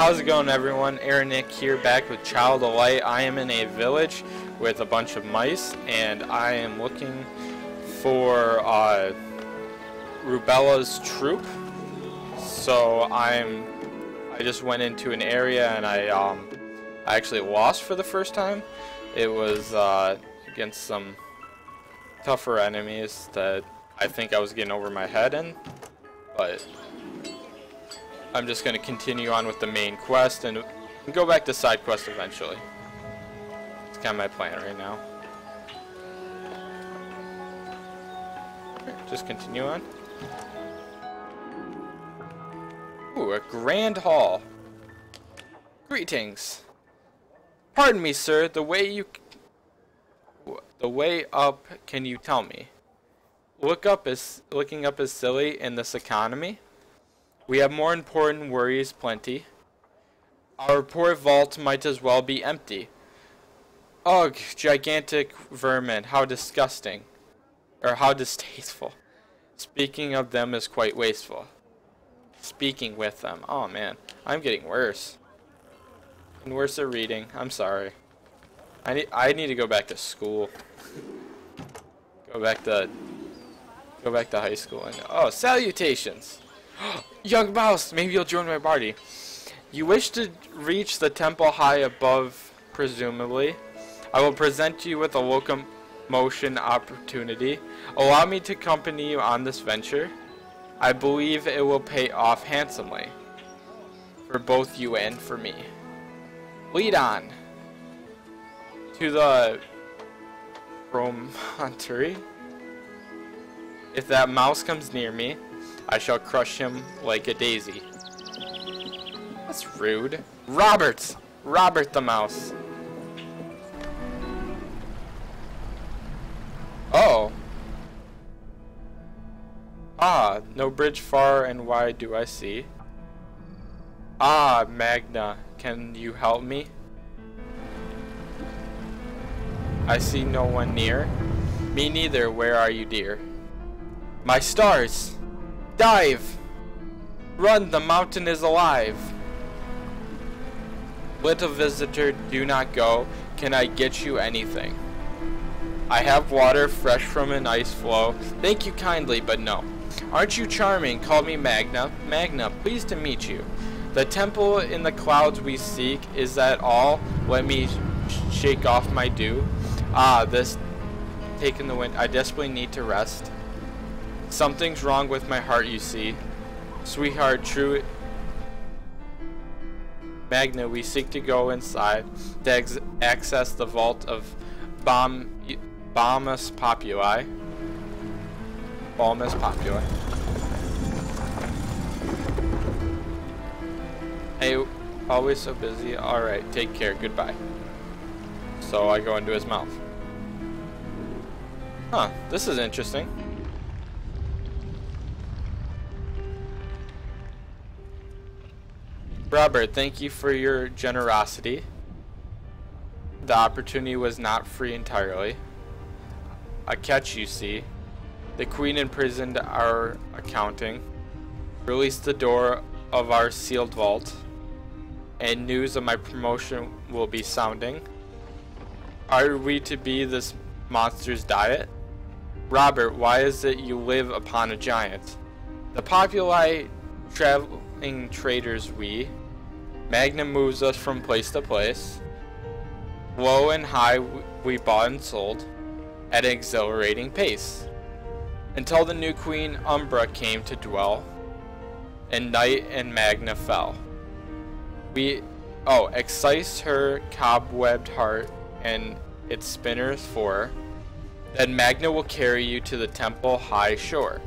how's it going everyone? Nick here back with Child of Light. I am in a village with a bunch of mice and I am looking for uh, Rubella's troop. So I'm I just went into an area and I um I actually lost for the first time. It was uh, against some tougher enemies that I think I was getting over my head in, but I'm just going to continue on with the main quest and go back to side quest eventually. It's kind of my plan right now. Just continue on. Ooh, a grand hall. Greetings. Pardon me, sir. The way you... The way up, can you tell me? Look up is looking up is silly in this economy. We have more important worries plenty. Our poor vault might as well be empty. Ugh, gigantic vermin, how disgusting. Or how distasteful. Speaking of them is quite wasteful. Speaking with them. Oh man, I'm getting worse. And worse at reading. I'm sorry. I need I need to go back to school. go back to go back to high school and oh salutations. Young mouse, maybe you'll join my party. You wish to reach the temple high above, presumably. I will present you with a locomotion opportunity. Allow me to accompany you on this venture. I believe it will pay off handsomely. For both you and for me. Lead on. To the promontory. If that mouse comes near me, I shall crush him like a daisy. That's rude. Robert! Robert the mouse. Oh. Ah, no bridge far and wide do I see. Ah, Magna, can you help me? I see no one near. Me neither, where are you, dear? My stars! Dive! Run, the mountain is alive! Little visitor, do not go. Can I get you anything? I have water fresh from an ice flow. Thank you kindly, but no. Aren't you charming? Call me Magna. Magna, pleased to meet you. The temple in the clouds we seek, is that all? Let me sh shake off my dew. Ah, this taking the wind. I desperately need to rest. Something's wrong with my heart, you see. Sweetheart, true. Magna, we seek to go inside to access the vault of Bom Bolmus Populi. Bolmus Populi. Hey, always so busy. Alright, take care. Goodbye. So I go into his mouth. Huh, this is interesting. Robert, thank you for your generosity. The opportunity was not free entirely. A catch, you see. The Queen imprisoned our accounting, released the door of our sealed vault, and news of my promotion will be sounding. Are we to be this monster's diet? Robert, why is it you live upon a giant? The populi traveling traders we, Magna moves us from place to place. Low and high we bought and sold at an exhilarating pace. Until the new queen Umbra came to dwell, and night and Magna fell. We, oh, excise her cobwebbed heart and its spinners for, then Magna will carry you to the temple high shore.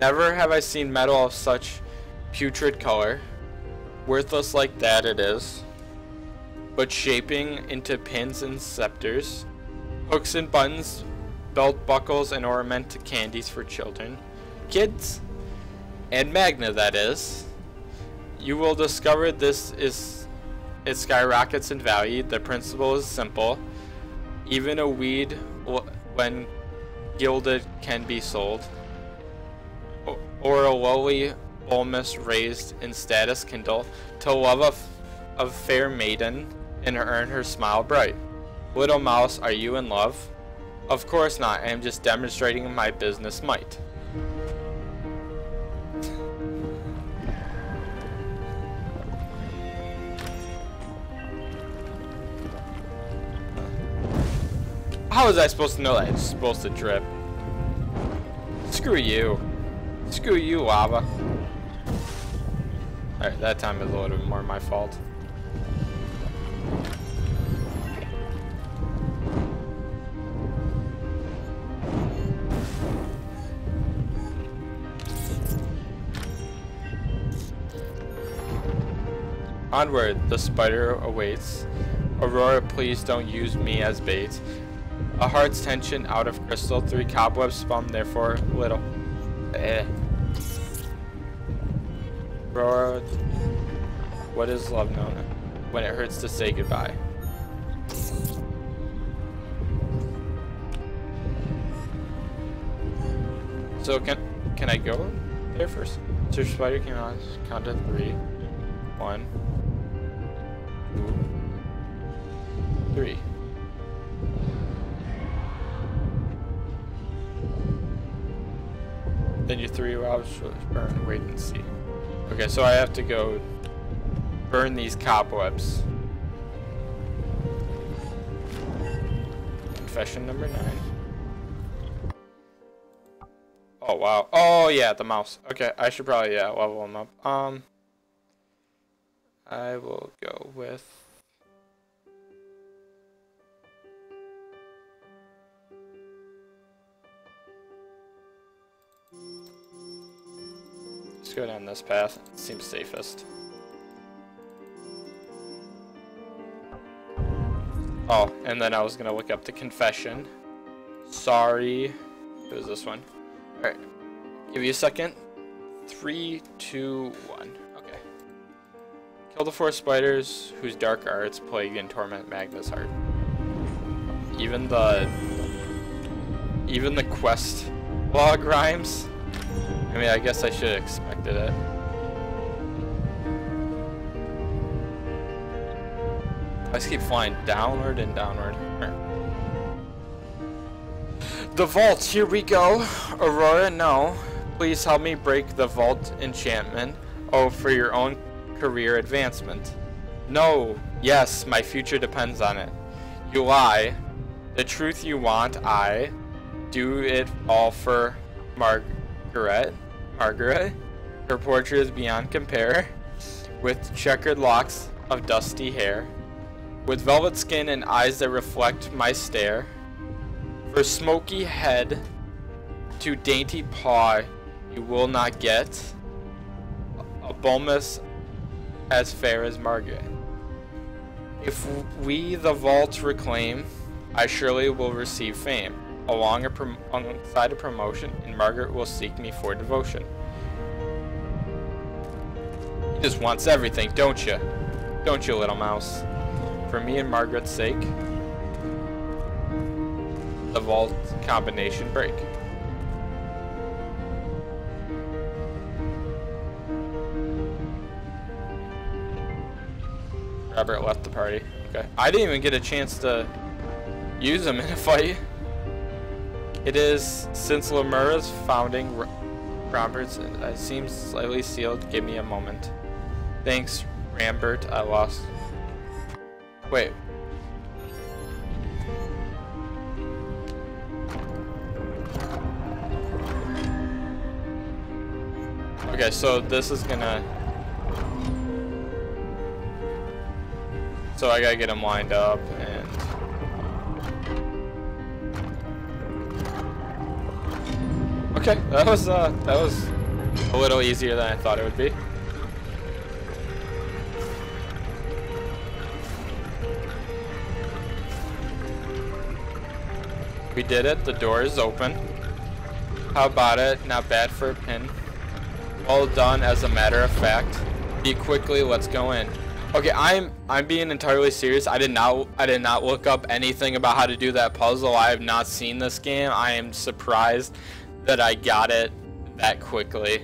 Never have I seen metal of such putrid color. Worthless like that it is. But shaping into pins and scepters. Hooks and buttons, belt buckles, and ornamented candies for children. Kids? And Magna, that is. You will discover this is it skyrockets in value. The principle is simple. Even a weed when gilded can be sold, or a lowly bolmus raised in status kindle to love a, a fair maiden and earn her smile bright. Little mouse, are you in love? Of course not, I am just demonstrating my business might. How was I supposed to know that it's supposed to drip? Screw you. Screw you, lava. Alright, that time is a little bit more my fault. Onward, the spider awaits. Aurora, please don't use me as bait. A heart's tension out of crystal, three cobwebs spun, therefore little. Eh. Aurora, what is love known when it hurts to say goodbye? So can can I go there first? Search spider can count to three. One. Two. Three. Then you three hours burn, wait and see. Okay, so I have to go burn these cobwebs. Confession number nine. Oh wow. Oh yeah, the mouse. Okay, I should probably yeah level him up. Um, I will go with. Let's go down this path. It seems safest. Oh, and then I was gonna look up the confession. Sorry. It was this one. Alright. Give you a second. Three, two, one. Okay. Kill the four spiders whose dark arts plague and torment Magna's heart. Even the... Even the quest log rhymes. I mean, I guess I should have expected it. I just keep flying downward and downward. The vault, here we go. Aurora, no. Please help me break the vault enchantment. Oh, for your own career advancement. No. Yes, my future depends on it. You lie. The truth you want, I do it all for Margaret. Margaret. Her portrait is beyond compare. With checkered locks of dusty hair. With velvet skin and eyes that reflect my stare. For smoky head to dainty paw, you will not get a bolmus as fair as Margaret. If we the vault reclaim, I surely will receive fame, along a alongside a promotion, and Margaret will seek me for devotion. He just wants everything, don't you? Don't you, little mouse? For me and Margaret's sake, the vault combination break. Robert left the party. Okay. I didn't even get a chance to use him in a fight. It is since Lemuria's founding, Roberts, it seems slightly sealed. Give me a moment. Thanks, Rambert. I lost Wait. Okay, so this is gonna... So I gotta get him lined up Okay, that was, uh, that was a little easier than I thought it would be. We did it. The door is open. How about it? Not bad for a pin. All done as a matter of fact. Be quickly, let's go in. Okay, I'm I'm being entirely serious. I did not I did not look up anything about how to do that puzzle. I have not seen this game. I am surprised that I got it that quickly.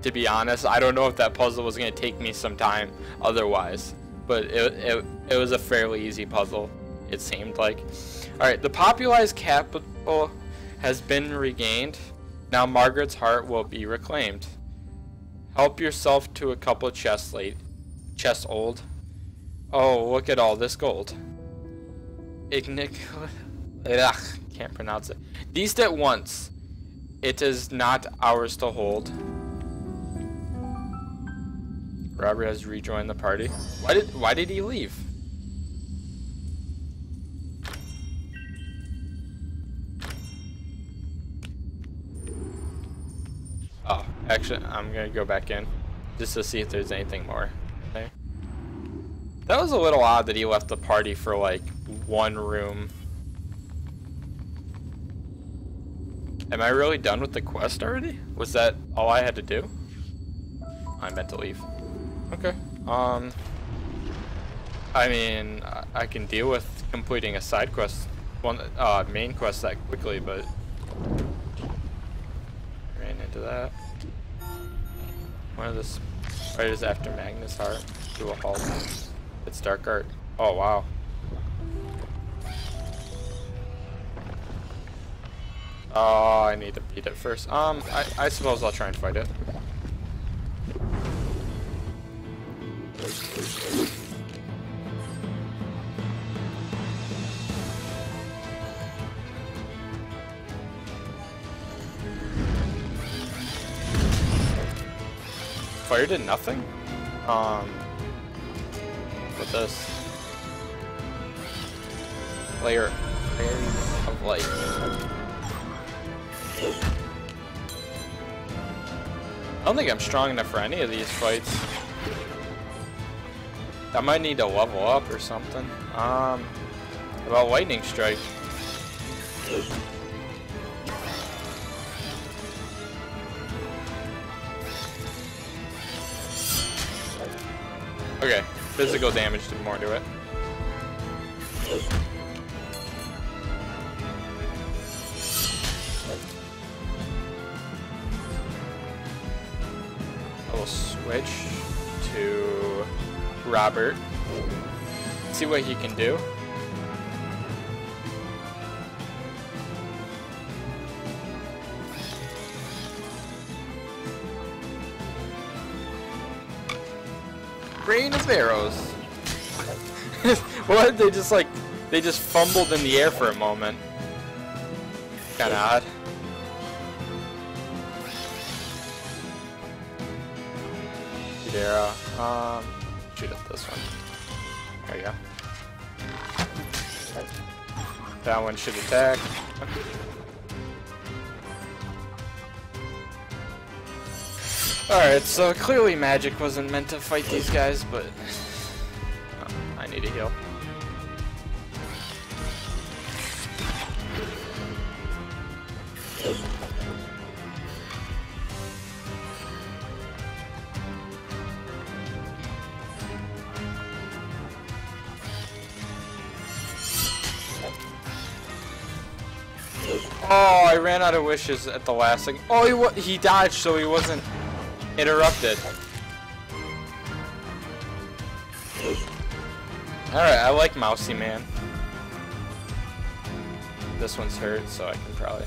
To be honest, I don't know if that puzzle was going to take me some time otherwise, but it, it it was a fairly easy puzzle. It seemed like. All right, the popularized capital has been regained. Now Margaret's heart will be reclaimed. Help yourself to a couple chests late chest old. Oh, look at all this gold. Ignic... Ugh, can't pronounce it. These at once. It is not ours to hold. Robert has rejoined the party. Why did why did he leave? Oh, actually, I'm gonna go back in just to see if there's anything more. That was a little odd that he left the party for like one room. Am I really done with the quest already? Was that all I had to do? I meant to leave. Okay. Um. I mean, I can deal with completing a side quest, one uh, main quest that quickly, but ran into that. One of this right is after Magna's Heart. Do a halt. It's dark art. Oh, wow. Oh, I need to beat it first. Um, I, I suppose I'll try and fight it. Fire did nothing? Um with this layer, of light. I don't think I'm strong enough for any of these fights. I might need to level up or something. Um, about lightning strike. Okay, Physical damage did more to it. Switch to Robert. See what he can do. rain of arrows. what? They just like, they just fumbled in the air for a moment. Kinda odd. Um, shoot at this one. There you go. That one should attack. Alright, so clearly magic wasn't meant to fight these guys, but oh, I need a heal. Out of wishes at the last second. Oh, he, he dodged, so he wasn't interrupted. Alright, I like Mousy Man. This one's hurt, so I can probably...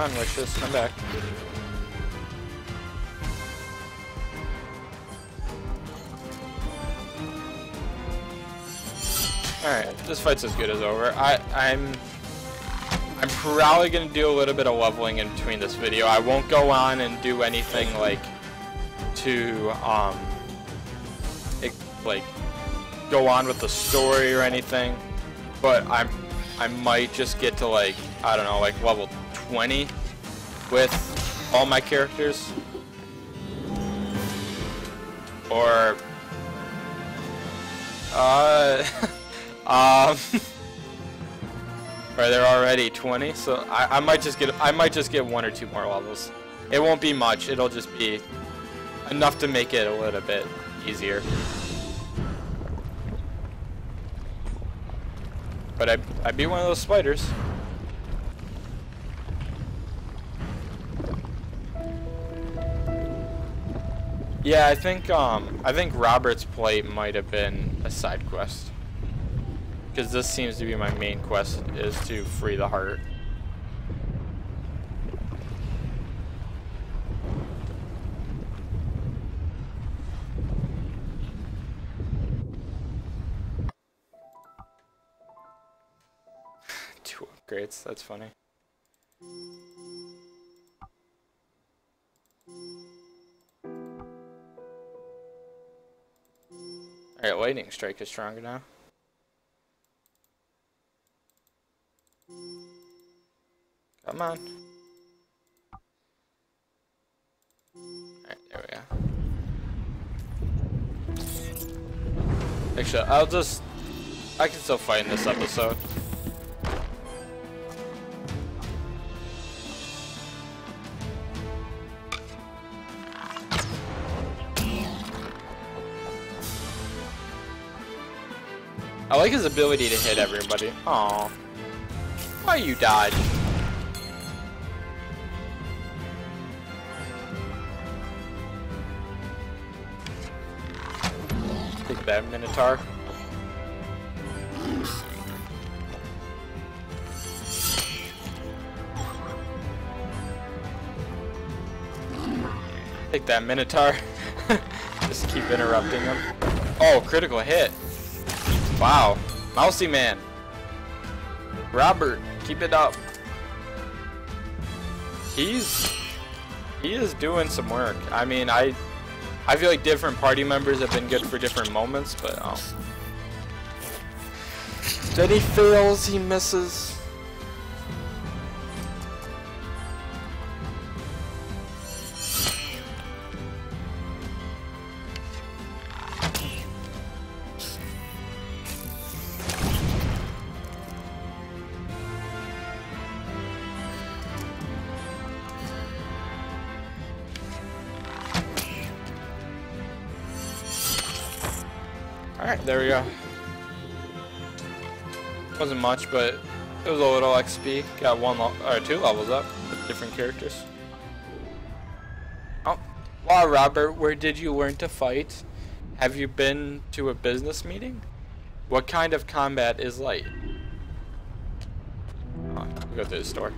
Come on, Wishes, come back. Alright, this fight's as good as over. I, I'm I'm probably gonna do a little bit of leveling in between this video. I won't go on and do anything like to um it, like go on with the story or anything, but I'm I might just get to like I don't know like level 20 with all my characters. Or uh um or they're already 20, so I, I might just get I might just get one or two more levels. It won't be much, it'll just be enough to make it a little bit easier. But I, I beat one of those spiders. Yeah, I think um I think Robert's plate might have been a side quest. Because this seems to be my main quest is to free the heart. Two upgrades, that's funny. Lightning strike is stronger now. Come on. Alright, there we go. Actually, I'll just... I can still fight in this episode. I like his ability to hit everybody. Aw. Why you died? Take that, Minotaur. Take that, Minotaur. Just keep interrupting him. Oh, critical hit. Wow. Mousy man. Robert, keep it up. He's he is doing some work. I mean, I I feel like different party members have been good for different moments, but um Then he fails, he misses. There we go. Wasn't much, but it was a little XP. Got one or two levels up with different characters. Oh, wow, Robert, where did you learn to fight? Have you been to a business meeting? What kind of combat is light? Go to the store.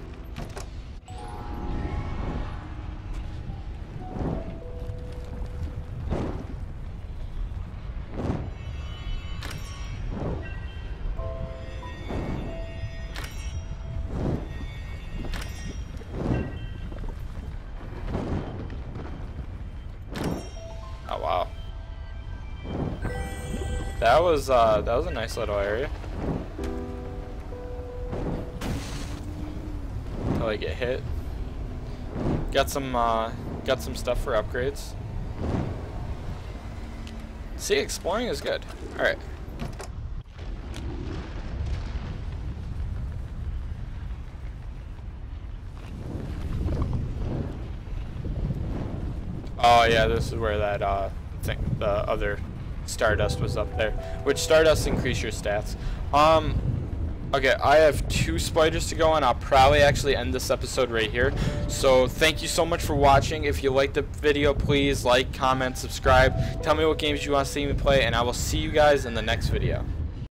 That was uh, that was a nice little area. Until I get hit. Got some uh, got some stuff for upgrades. See, exploring is good. All right. Oh yeah, this is where that uh, thing, the other Stardust was up there, which Stardust increase your stats. Um, okay, I have two spiders to go on. I'll probably actually end this episode right here. So thank you so much for watching. If you liked the video, please like, comment, subscribe. Tell me what games you want to see me play, and I will see you guys in the next video.